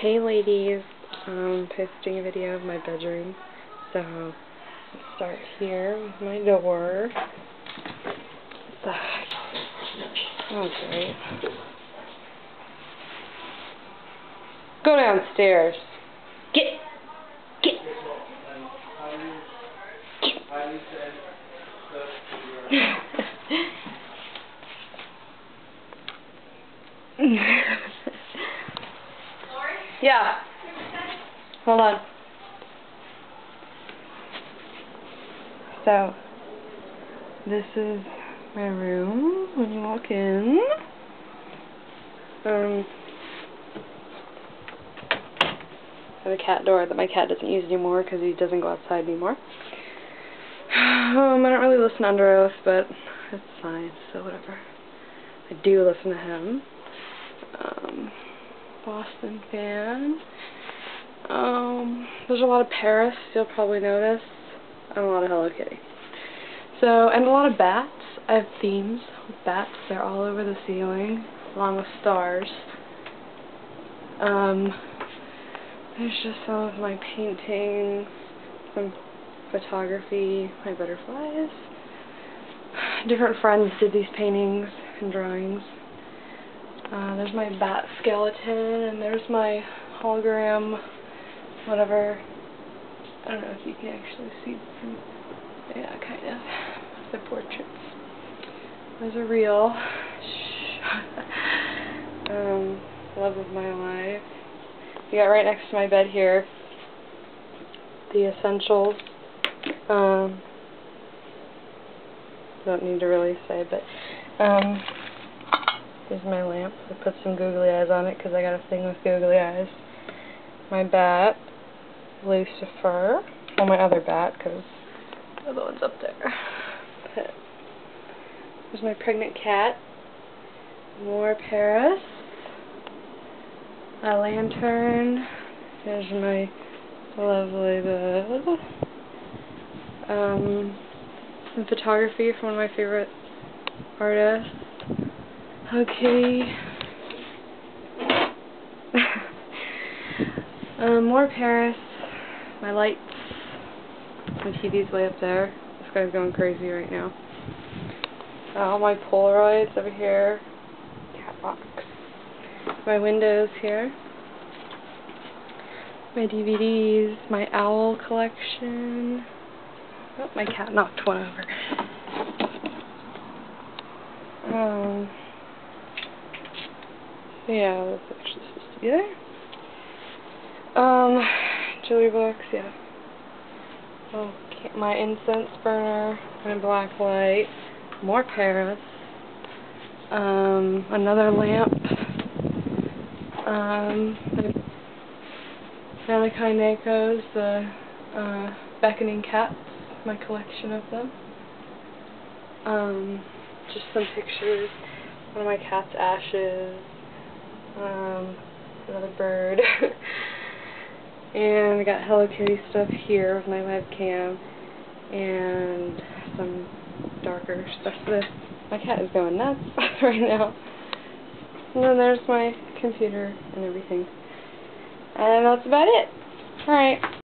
Hey ladies, I'm posting a video of my bedroom. So, let's start here with my door. Oh great. Go downstairs. Get, get. get. Yeah. Hold on. So, this is my room when you walk in. Um, I have a cat door that my cat doesn't use anymore because he doesn't go outside anymore. Um, I don't really listen under oath, but it's fine, so whatever. I do listen to him. Um, Boston fan. Um, there's a lot of Paris, you'll probably notice, and a lot of Hello Kitty. So, and a lot of bats. I have themes with bats. They're all over the ceiling, along with stars. Um, there's just some of my paintings, some photography, my butterflies. Different friends did these paintings and drawings. Uh, there's my bat skeleton, and there's my hologram, whatever. I don't know if you can actually see. Yeah, kind of. The portraits. Those are real. um, love of my life. You got right next to my bed here the essentials. Um, don't need to really say, but um, Here's my lamp. I put some googly eyes on it because I got a thing with googly eyes. My bat, Lucifer. Well, my other bat because the other one's up there. There's my pregnant cat. More Paris. A lantern. There's my lovely bed. Um, some photography from one of my favorite artists. Okay. um, more Paris. My lights. My TV's way up there. This guy's going crazy right now. All my Polaroids over here. Cat box. My windows here. My DVDs. My owl collection. Oh, my cat knocked one over. Um, yeah, that's actually supposed to be there. Um, jewelry box, yeah. Okay, my incense burner, my black light, more Paris, um, another lamp, um, Nanakai the uh, beckoning cats, my collection of them. Um, just some pictures, one of my cat's ashes, um, another bird. and I got Hello Kitty stuff here with my webcam. And some darker stuff. This my cat is going nuts right now. And then there's my computer and everything. And that's about it. Alright.